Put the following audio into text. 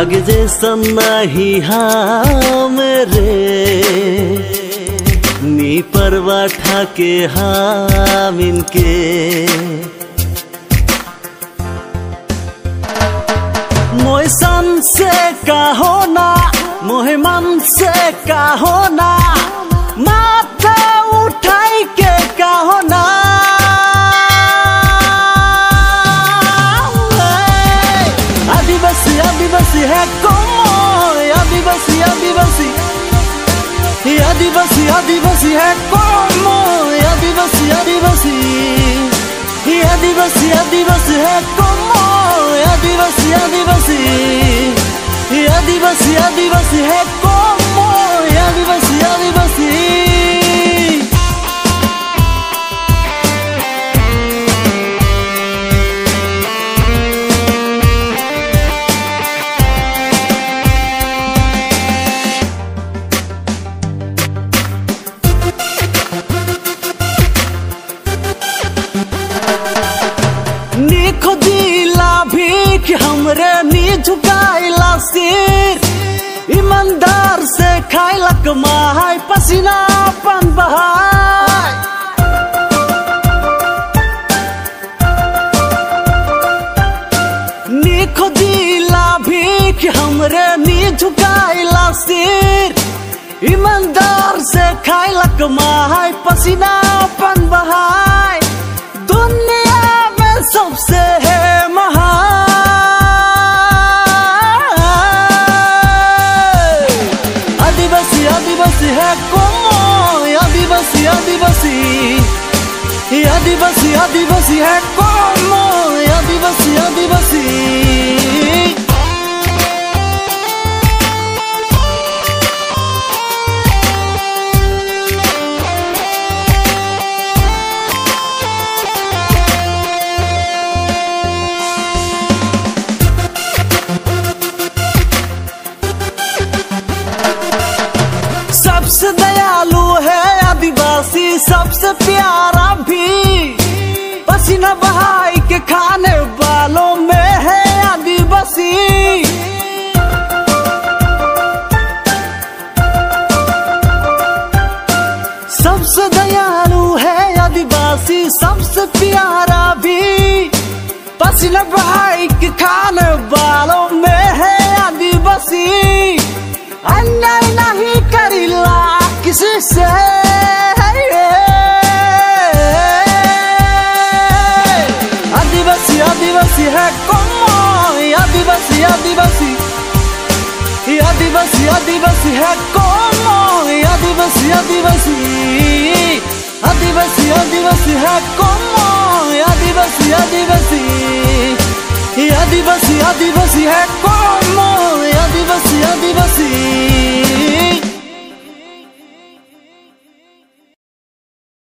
आग जैसा नहीं हाँ मेरे नी परवा ठाके हम इनके। मोहसन से कहो ना मोहमन से कहो ना आदिवासी आदिवासी है कौन आदिवासी आदिवासी आदिवासी आदिवासी है कौन आदिवासी आदिवासी आदिवासी आदिवासी है कौन आदिवासी आदिवासी भीख हमरे नी झुकाइला सिर ईमानदार से खाइला कमाई पसीना अपन बहाय। नी खोजिला भीख हमरे नी झुकाइला सिर ईमानदार से खाइला कमाई पसीना अपन बहाय। दुनिया में सबसे है आदिवासी है कौन आदिवासी आदिवासी आदिवासी आदिवासी है कौन आदिवासी आदिवासी सबसे सबसे प्यारा भी पसीना बहाई के खाने वालों में है आदिवासी। सबसे दयालु है आदिवासी, सबसे प्यारा भी पसीना बहाई के खाने वालों में है आदिवासी। अन्याय नहीं करिला किसी से। आदिवासी है कोमो आदिवासी आदिवासी। आदिवासी आदिवासी है कोमो आदिवासी आदिवासी। आदिवासी आदिवासी है कोमो आदिवासी आदिवासी। आदिवासी आदिवासी है